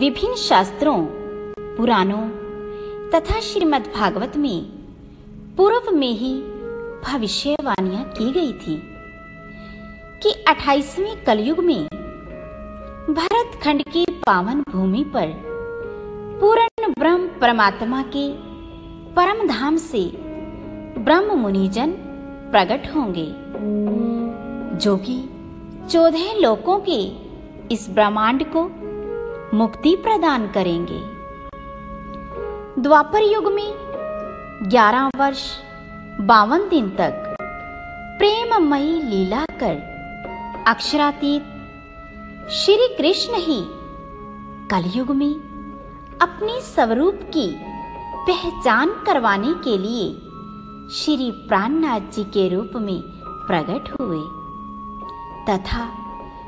विभिन्न शास्त्रों, पुराणों तथा श्रीमद् भागवत में पूर्व में ही भविष्यवाणियाँ की गई थी कि 28वें कलयुग में भरत खंड की पावन भूमि पर पूर्ण ब्रह्म परमात्मा के परम धाम से ब्रह्म मुनिजन प्रकट होंगे, जो कि चौदह लोकों के इस ब्रह्मांड को मुक्ति प्रदान करेंगे। द्वापर युग में ग्यारह वर्ष, बावन दिन तक प्रेममयी लीला कर अक्षरातीत श्री कृष्ण ही कलयुग में अपने स्वरूप की पहचान करवाने के लिए श्री प्राणनाथ जी के रूप में प्रकट हुए। तथा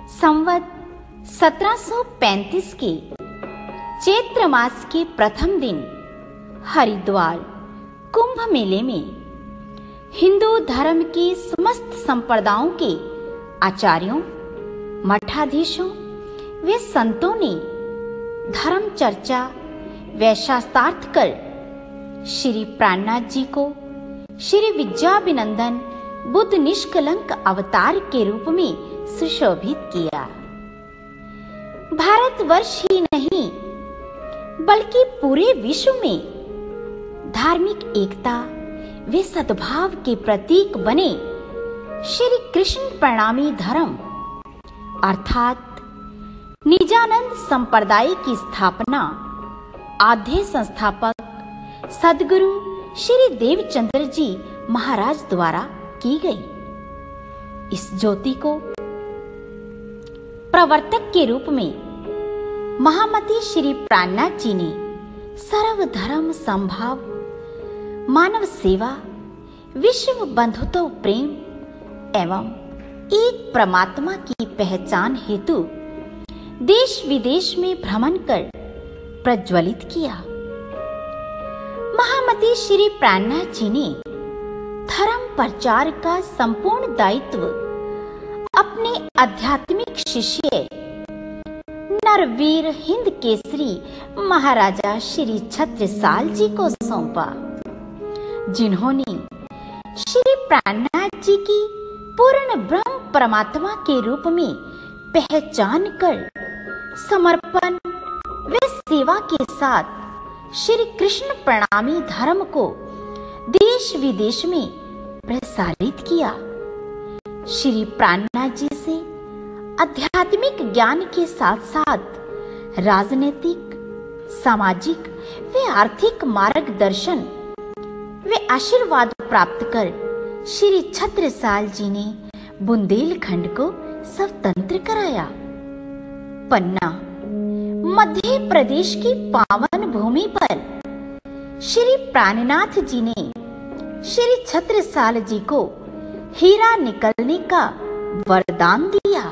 संवत 1735 के चैत्र मास के प्रथम दिन, हरिद्वार, कुंभ मेले में हिंदू धर्म के समस्त संप्रदायों के आचार्यों, मठाधीशों, वे संतों ने धर्म चर्चा व शास्त्रार्थ कर श्री प्राणनाथ जी को श्री विद्याभिनंदन बुद्ध निष्कलंक अवतार के रूप में सुशोभित किया। भारतवर्ष ही नहीं, बल्कि पूरे विश्व में धार्मिक एकता, वे सद्भाव के प्रतीक बने श्री कृष्ण प्रणामी धर्म, अर्थात निजानंद संप्रदाय की स्थापना, आद्य संस्थापक सदगुरु श्री देवचंद्र जी महाराज द्वारा की गई। इस ज्योति को प्रवर्तक के रूप में महामती श्री प्राणनाथ जी ने सर्वधर्म संभाव, मानव सेवा, विश्व बंधुत्व, प्रेम एवं एक परमात्मा की पहचान हेतु देश विदेश में भ्रमण कर प्रज्वलित किया। महामती श्री प्राणनाथ जी ने धर्म प्रचार का संपूर्ण दायित्व अपने आध्यात्मिक शिष्य नरवीर हिंद केसरी महाराजा श्री छत्रसाल जी को सौंपा, जिन्होंने श्री प्राणनाथ जी की पूर्ण ब्रह्म परमात्मा के रूप में पहचान कर समर्पण व सेवा के साथ श्री कृष्ण प्रणामी धर्म को देश विदेश में प्रसारित किया। श्री प्राणनाथ जी से आध्यात्मिक ज्ञान के साथ साथ राजनीतिक, सामाजिक व आर्थिक मार्गदर्शन, वे आशीर्वाद प्राप्त कर श्री छत्रसाल जी ने बुंदेलखंड को स्वतंत्र कराया। पन्ना, मध्य प्रदेश की पावन भूमि पर श्री प्राणनाथ जी ने श्री छत्रसाल जी को हीरा निकलने का वरदान दिया।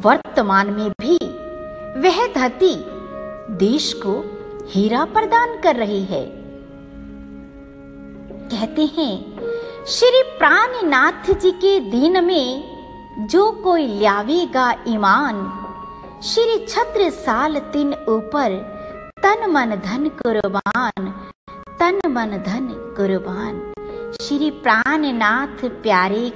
वर्तमान में भी वह धरती देश को हीरा प्रदान कर रही है। कहते हैं, श्री प्राणनाथ जी के दिन में जो कोई ल्यावेगा ईमान, श्री छत्र साल तीन ऊपर तन मन धन कुर्बान, तन मन धन कुर्बान। श्री प्राणनाथ प्यारे